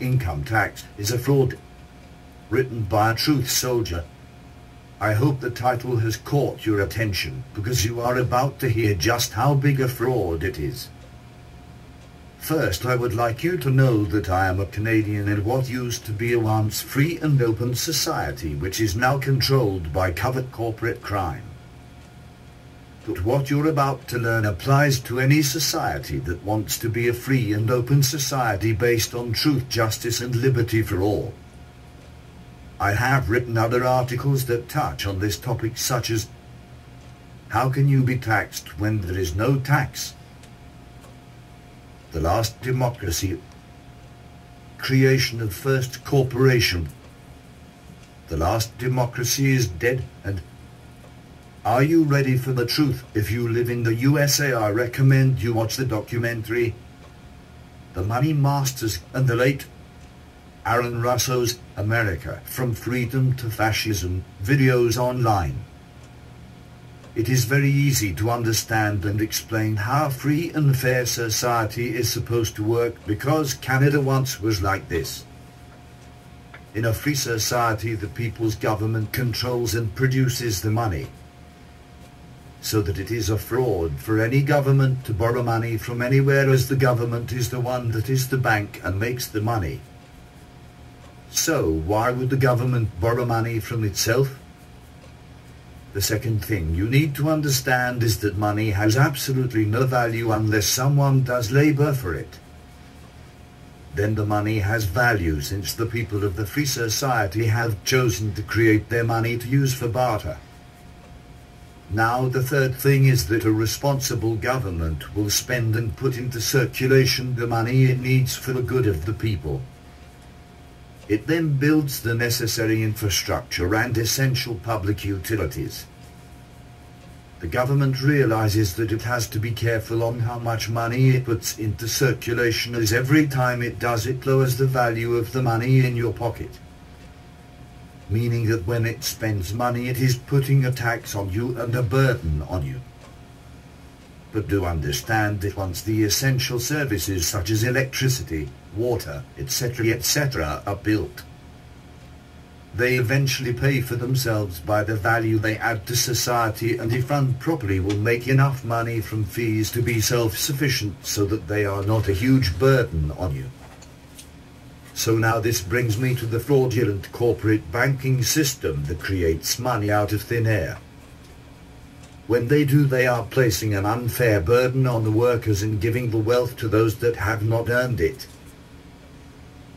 income tax is a fraud. Written by a truth soldier. I hope the title has caught your attention because you are about to hear just how big a fraud it is. First, I would like you to know that I am a Canadian in what used to be a once free and open society which is now controlled by covert corporate crime. But what you're about to learn applies to any society that wants to be a free and open society based on truth, justice and liberty for all. I have written other articles that touch on this topic such as How can you be taxed when there is no tax? The last democracy. Creation of first corporation. The last democracy is dead and are you ready for the truth? If you live in the USA, I recommend you watch the documentary The Money Masters and the late Aaron Russo's America From Freedom to Fascism videos online. It is very easy to understand and explain how free and fair society is supposed to work because Canada once was like this. In a free society, the people's government controls and produces the money so that it is a fraud for any government to borrow money from anywhere as the government is the one that is the bank and makes the money. So why would the government borrow money from itself? The second thing you need to understand is that money has absolutely no value unless someone does labor for it. Then the money has value since the people of the free society have chosen to create their money to use for barter. Now the third thing is that a responsible government will spend and put into circulation the money it needs for the good of the people. It then builds the necessary infrastructure and essential public utilities. The government realizes that it has to be careful on how much money it puts into circulation as every time it does it lowers the value of the money in your pocket meaning that when it spends money it is putting a tax on you and a burden on you. But do understand that once the essential services such as electricity, water, etc., etc. are built, they eventually pay for themselves by the value they add to society and if run properly will make enough money from fees to be self-sufficient so that they are not a huge burden on you. So now this brings me to the fraudulent corporate banking system that creates money out of thin air. When they do, they are placing an unfair burden on the workers and giving the wealth to those that have not earned it,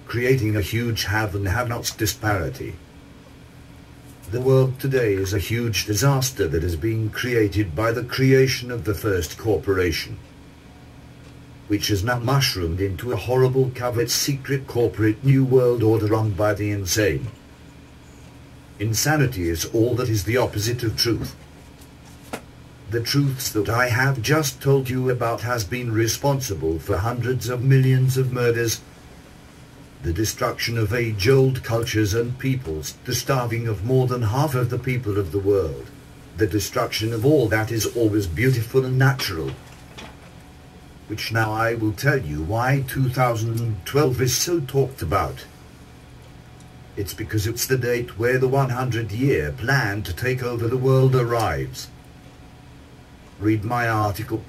creating a huge have and have-nots disparity. The world today is a huge disaster that is being created by the creation of the first corporation which has now mushroomed into a horrible covert secret corporate new world order run by the insane. Insanity is all that is the opposite of truth. The truths that I have just told you about has been responsible for hundreds of millions of murders, the destruction of age-old cultures and peoples, the starving of more than half of the people of the world, the destruction of all that is always beautiful and natural, which now I will tell you why 2012 is so talked about. It's because it's the date where the 100-year plan to take over the world arrives. Read my article,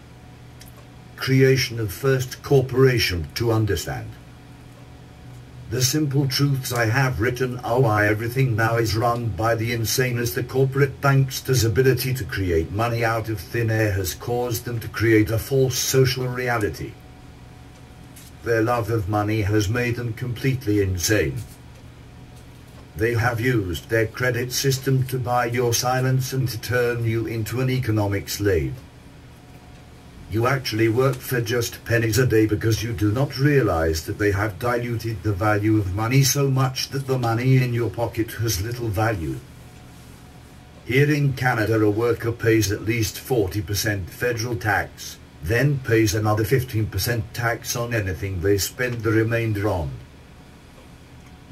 Creation of First Corporation to understand. The simple truths I have written are why everything now is run by the insane as the corporate bankster's ability to create money out of thin air has caused them to create a false social reality. Their love of money has made them completely insane. They have used their credit system to buy your silence and to turn you into an economic slave. You actually work for just pennies a day because you do not realize that they have diluted the value of money so much that the money in your pocket has little value. Here in Canada, a worker pays at least 40% federal tax, then pays another 15% tax on anything they spend the remainder on.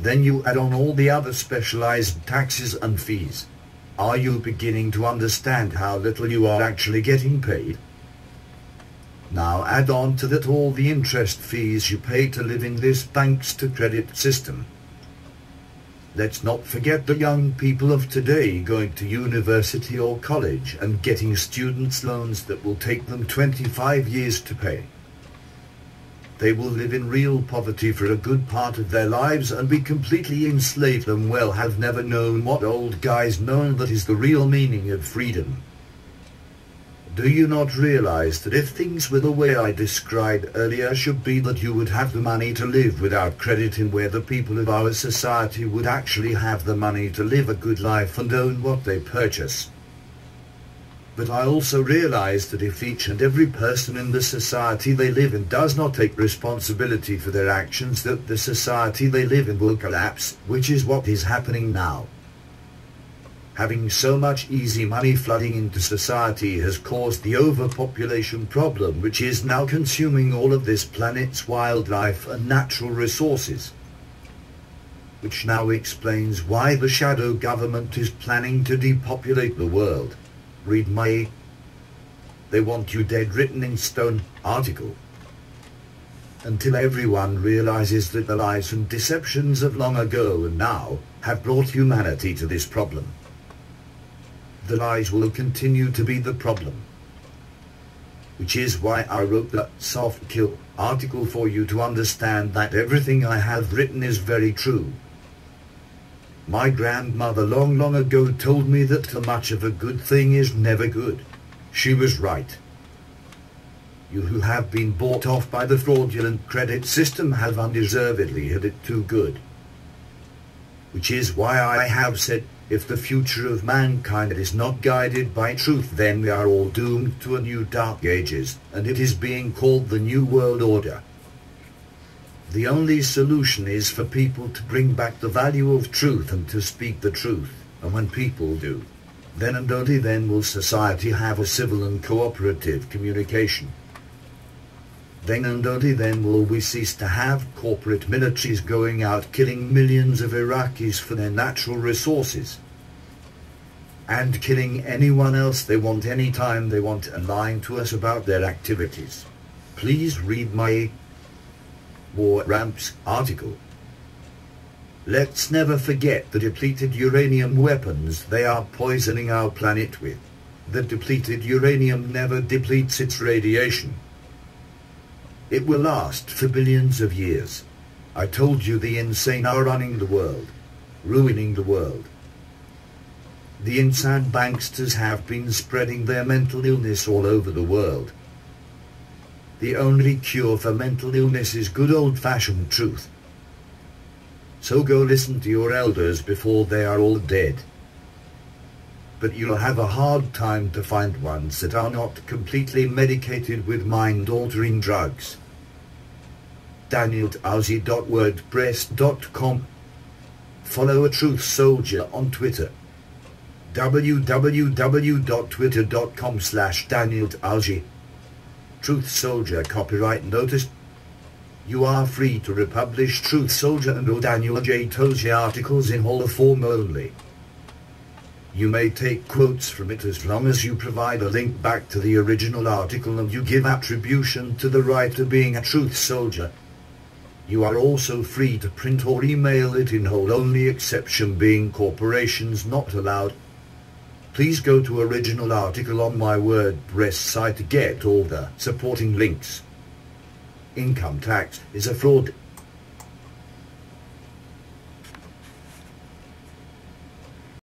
Then you add on all the other specialized taxes and fees. Are you beginning to understand how little you are actually getting paid? Now add on to that all the interest fees you pay to live in this thanks to credit system. Let's not forget the young people of today going to university or college and getting students loans that will take them 25 years to pay. They will live in real poverty for a good part of their lives and be completely enslaved and well have never known what old guys know that is the real meaning of freedom. Do you not realize that if things were the way I described earlier should be that you would have the money to live without credit in where the people of our society would actually have the money to live a good life and own what they purchase? But I also realize that if each and every person in the society they live in does not take responsibility for their actions that the society they live in will collapse, which is what is happening now. Having so much easy money flooding into society has caused the overpopulation problem which is now consuming all of this planet's wildlife and natural resources. Which now explains why the shadow government is planning to depopulate the world. Read my They Want You Dead written in stone article. Until everyone realizes that the lies and deceptions of long ago and now have brought humanity to this problem the lies will continue to be the problem. Which is why I wrote that soft kill article for you to understand that everything I have written is very true. My grandmother long long ago told me that too much of a good thing is never good. She was right. You who have been bought off by the fraudulent credit system have undeservedly had it too good. Which is why I have said if the future of mankind is not guided by truth, then we are all doomed to a new dark ages, and it is being called the New World Order. The only solution is for people to bring back the value of truth and to speak the truth, and when people do, then and only then will society have a civil and cooperative communication. Then and only then will we cease to have corporate militaries going out killing millions of Iraqis for their natural resources and killing anyone else they want anytime they want and lying to us about their activities. Please read my War Ramps article. Let's never forget the depleted uranium weapons they are poisoning our planet with. The depleted uranium never depletes its radiation. It will last for billions of years. I told you the insane are running the world, ruining the world. The insane banksters have been spreading their mental illness all over the world. The only cure for mental illness is good old-fashioned truth. So go listen to your elders before they are all dead. But you'll have a hard time to find ones that are not completely medicated with mind-altering drugs danieltowsey.wordpress.com. Follow a truth soldier on Twitter. www.twitter.com slash danieltowsey. Truth Soldier copyright notice. You are free to republish Truth Soldier and or Daniel J. Towsey articles in whole form only. You may take quotes from it as long as you provide a link back to the original article and you give attribution to the writer being a truth soldier. You are also free to print or email it in whole only exception being corporations not allowed. Please go to original article on my WordPress site to get all the supporting links. Income tax is a fraud